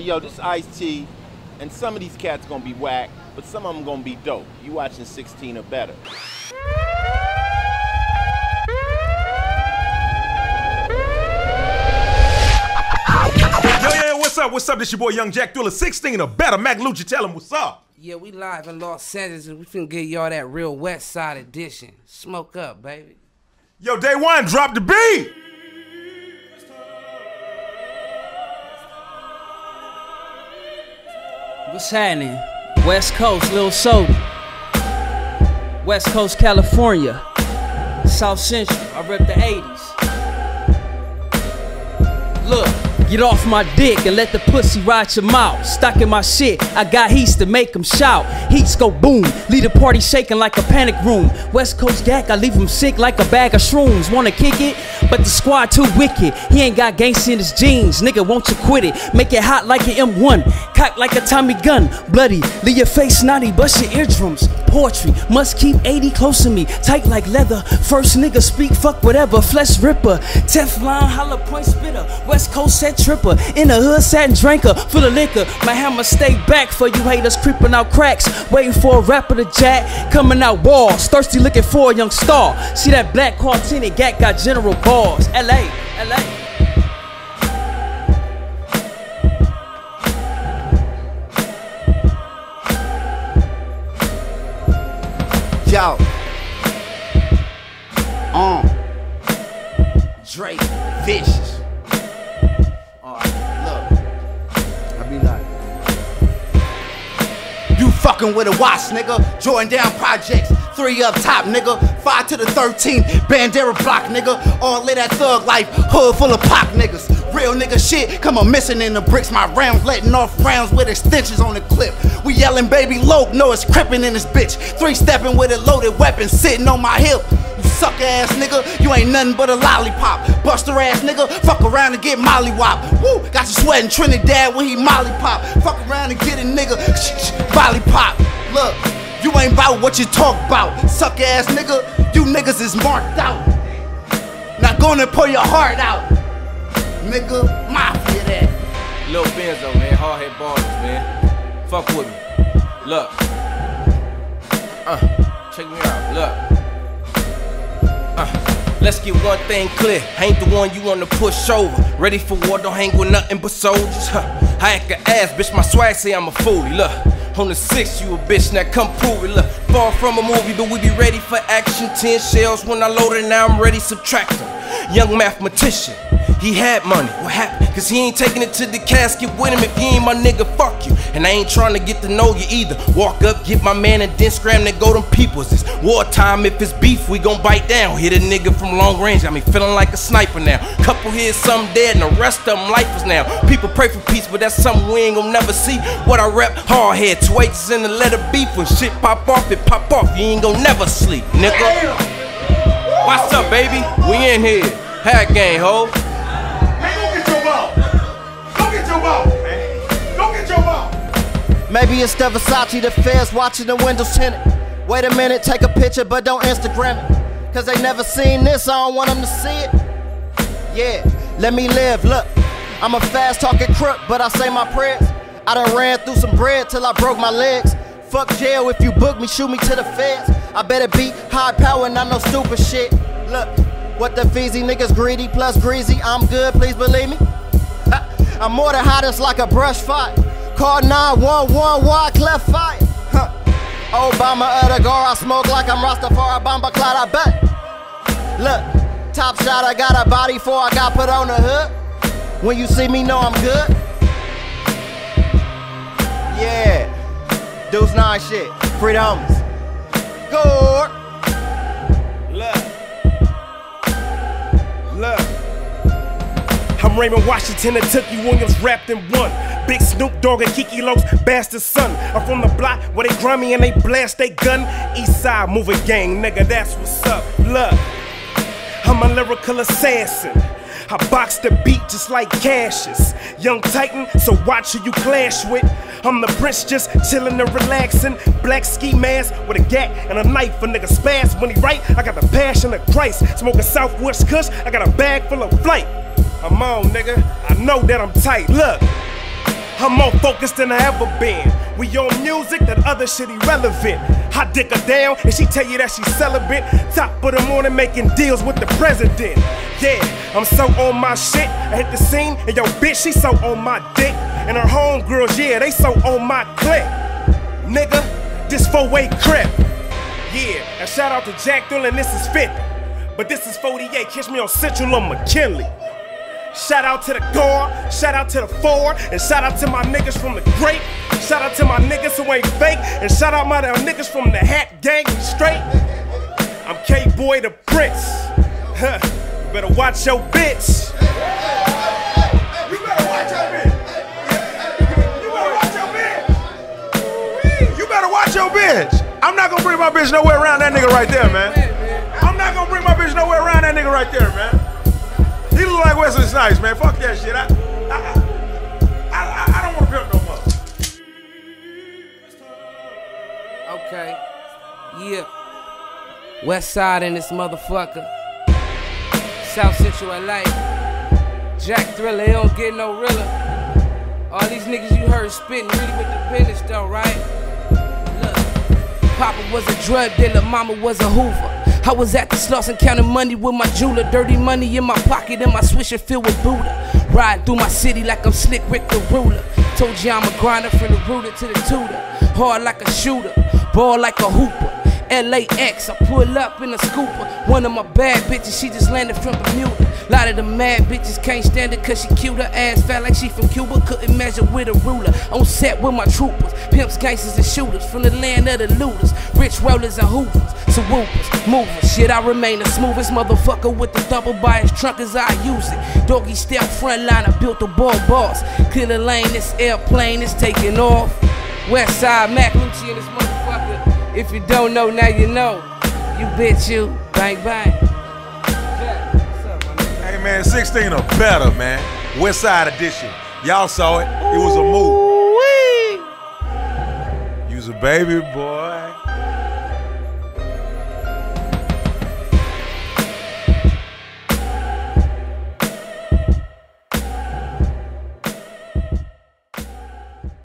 Yo, this Ice T, and some of these cats gonna be whack, but some of them gonna be dope. You watching 16 or better. Yo, yo, what's up? What's up? This your boy Young Jack Thriller, 16 or better. Mac Lucci, tell him what's up. Yeah, we live in Los Angeles and we finna give y'all that real West Side edition. Smoke up, baby. Yo, day one, drop the beat. What's happening? West Coast, Lil Sodi. West Coast, California. South Central, I rep the 80s. Look, get off my dick and let the pussy ride your mouth. Stuck in my shit, I got heats to make them shout. Heats go boom, leave the party shaking like a panic room. West Coast Dak, I leave him sick like a bag of shrooms. Wanna kick it? But the squad too wicked. He ain't got gangsta in his jeans. Nigga, won't you quit it? Make it hot like an M1. Cock like a Tommy gun. Bloody, leave your face snotty, bust your eardrums. Poetry, must keep 80 close to me. Tight like leather. First nigga speak, fuck whatever. Flesh ripper. Teflon, holla point spitter. West Coast set tripper. In the hood, satin drinker. Full of liquor. My hammer stay back for you haters creeping out cracks. Waiting for a rapper to jack. Coming out walls. Thirsty looking for a young star. See that black car tinted gat got general balls. LA, LA. Yo. Um. Drake, vicious. Fucking with a watch, nigga. Jordan down projects. Three up top, nigga. Five to the 13. Bandera block, nigga. All lit that thug life. Hood full of pop niggas. Real nigga shit. Come on, missing in the bricks. My rounds letting off rounds with extensions on the clip. We yelling baby lope. No, it's crippin' in this bitch. Three stepping with a loaded weapon sitting on my hip. You suck ass nigga. You ain't nothing but a lollipop. Buster ass nigga. Fuck around and get molly wop. Woo, got you sweating Trinidad when he molly pop. Fuck around and get a nigga. Molly pop. Look. You ain't about what you talk about. Suck ass nigga, you niggas is marked out. Now go and pour your heart out. Nigga, mafia that. Lil Benzo, man. Hard head ballers, man. Fuck with me. Look. Uh, check me out. Look. Uh, let's get one thing clear. I ain't the one you wanna push over. Ready for war, don't hang with nothing but soldiers. Huh. I act a ass, bitch. My swag say I'm a foodie. Look. On the six, you a bitch, now come prove it. Look, far from a movie, but we be ready for action. Ten shells when I load it, now I'm ready, subtract. Young mathematician, he had money, what happened? Cause he ain't taking it to the casket with him if he ain't my nigga, fuck you. And I ain't trying to get to know you either. Walk up, get my man, and then scram to go them peoples. It's wartime, if it's beef, we gon' bite down. Hit a nigga from long range, got me feeling like a sniper now. Couple here, some dead, and the rest of them lifers now. People pray for peace, but that's something we ain't gon' never see. What I rep, hard head, two H's in the letter beef. When shit pop off, it pop off. You ain't gon' never sleep, nigga. What's up, baby? We in here. Hat game, ho. Your ball, man. Your ball. Maybe it's the Versace, the feds watching the windows tinted. Wait a minute, take a picture, but don't Instagram it. Cause they never seen this, I don't want them to see it. Yeah, let me live, look. I'm a fast talking crook, but I say my prayers. I done ran through some bread till I broke my legs. Fuck jail, if you book me, shoot me to the feds. I better be high power, not no stupid shit. Look, what the feezy niggas greedy plus greasy. I'm good, please believe me. I'm more than hot, it's like a brush fight. Call 911, why cleft fire? Huh. Obama of the gar, I smoke like I'm Rastafari, Bomba Cloud, I bet. Look, top shot, I got a body for I got put on the hood. When you see me, know I'm good. Yeah, Deuce Nine shit, free the homies. Look. Look. I'm Raymond Washington and Tookie Williams wrapped in one. Big Snoop Dogg and Kiki Lowe's bastard son. I'm from the block where they grimy and they blast they gun. East side moving gang, nigga, that's what's up. Look, I'm a lyrical assassin. I box the beat just like Cassius. Young Titan, so watch who you clash with. I'm the prince just chillin' and relaxing. Black ski mask with a gat and a knife. A nigga spaz when he right. I got the passion of Christ. Smoking Southwest Kush, I got a bag full of flight. I'm on, nigga. I know that I'm tight. Look. I'm more focused than I ever been. We on music, that other shit irrelevant. I dick her down and she tell you that she's celibate. Top of the morning making deals with the president. Yeah, I'm so on my shit. I hit the scene and yo bitch, she so on my dick. And her homegirls, yeah, they so on my click. Nigga, this four-way crip. Yeah, and shout out to Jack Dillon, this is 50. But this is 48, catch me on Central or McKinley. Shout out to the guard, shout out to the forward, and shout out to my niggas from the great. Shout out to my niggas who ain't fake, and shout out my niggas from the hat gang, straight. I'm K Boy the Prince. Huh, you better watch your bitch. You better watch your bitch. You better watch your bitch. You better watch your bitch. I'm not gonna bring my bitch nowhere around that nigga right there, man. I'm not gonna bring my bitch nowhere around that nigga right there, man. He look like Wesley Snipes, man. Fuck that shit. I, I, I, I, don't want to pimp no more. Okay. Yeah. West side in this motherfucker. South Central LA. Jack Thriller, he don't get no realer. All these niggas you heard spitting really with the business though, right? Look. Papa was a drug dealer, mama was a hoover. I was at the Slauson counting money with my jeweler. Dirty money in my pocket and my swisher filled with Buddha. Ride through my city like I'm Slick Rick the ruler. Told you I'm a grinder from the rooter to the tutor. Hard like a shooter, ball like a hooper. LAX, I pull up in a scooper. One of my bad bitches, she just landed from Bermuda. Lot of the mad bitches can't stand it cause she cute. Her ass fat like she from Cuba, couldn't measure with a ruler. On set with my troopers, pimps, gangsters, and shooters from the land of the looters. Rich rollers and hoopers, so whoopers, movers. Shit, I remain the smoothest motherfucker with the double bias trunk as I use it. Doggy step front line, I built the ball boss. Clear the lane, this airplane is taking off. West side Mac Lucci in this motherfucker. If you don't know, now you know. You bitch you, bang bang. Jack, what's up, my nigga? Hey man, 16 or better, man. West Side Edition. Y'all saw it. It was a move. You was a baby boy.